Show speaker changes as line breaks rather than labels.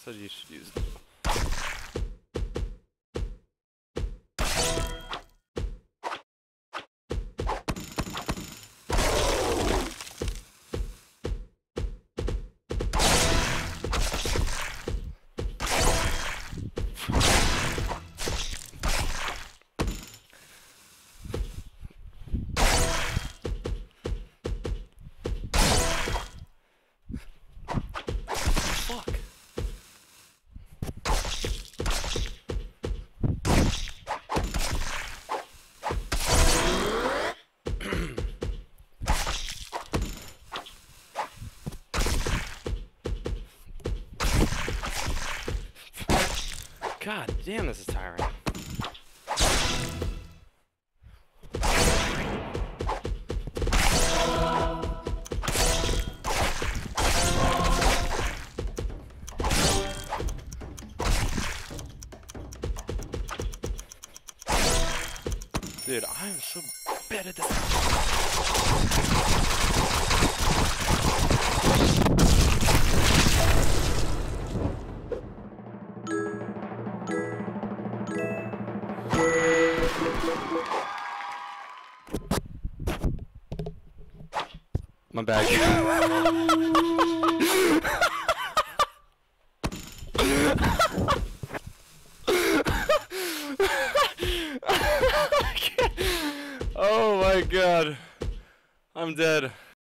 Essa gente desisto disso. God damn, this is tiring. Dude, I am so bad at this. My bag. oh my god. I'm dead.